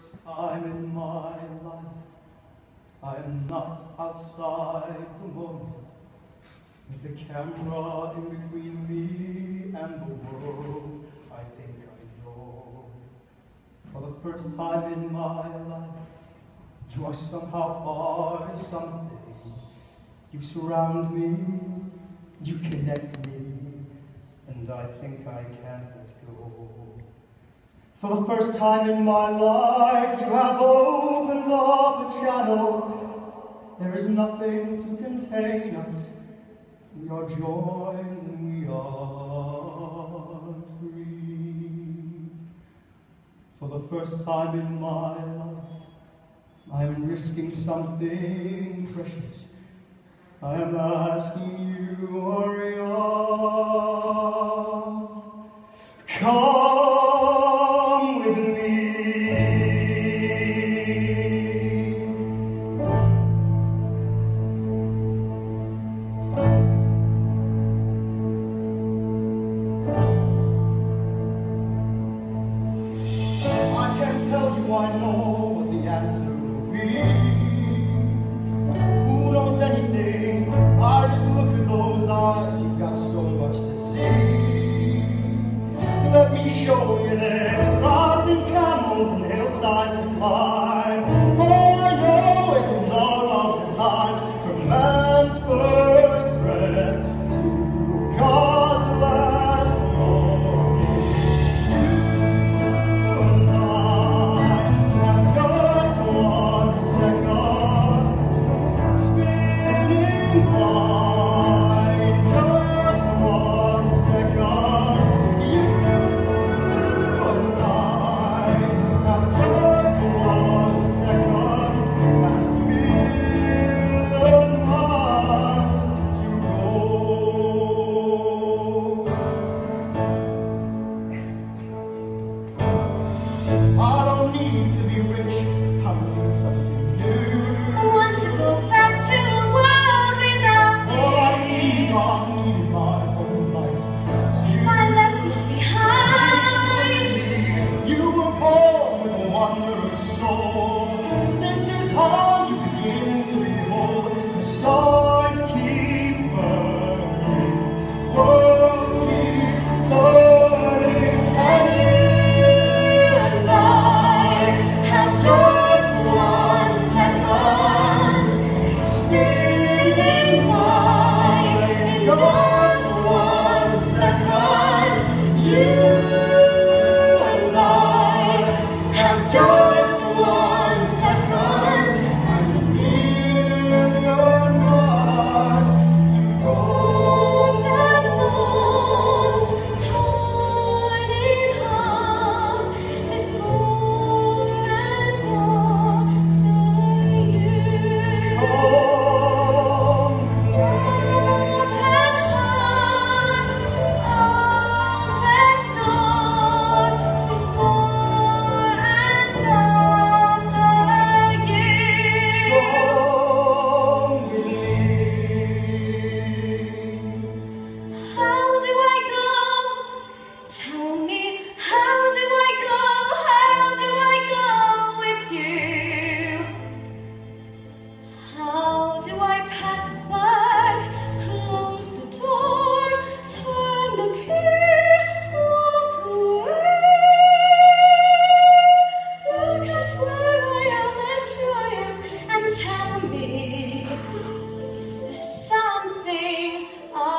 first time in my life, I am not outside the moment, with the camera in between me and the world. I think I know. For the first time in my life, you are somehow part of something. You surround me, you connect me, and I think I can't let go. For the first time in my life, you have opened up a channel. There is nothing to contain us. We are joined and we are free. For the first time in my life, I am risking something precious. I am asking you, on. Come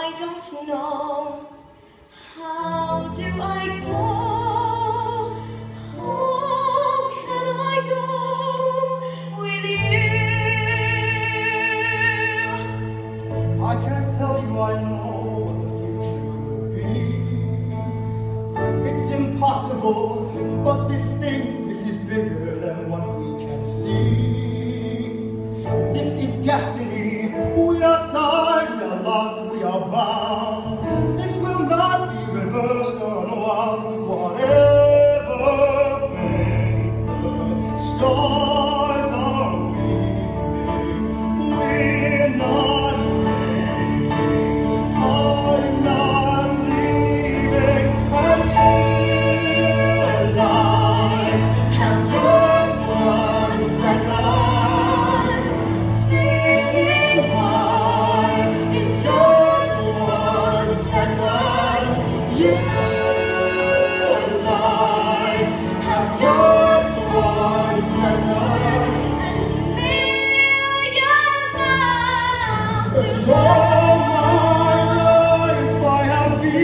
I don't know? How do I go? How can I go with you? I can't tell you I know what the future will be. It's impossible, but this thing, this is bigger than what we can see. This is destiny.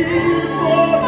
for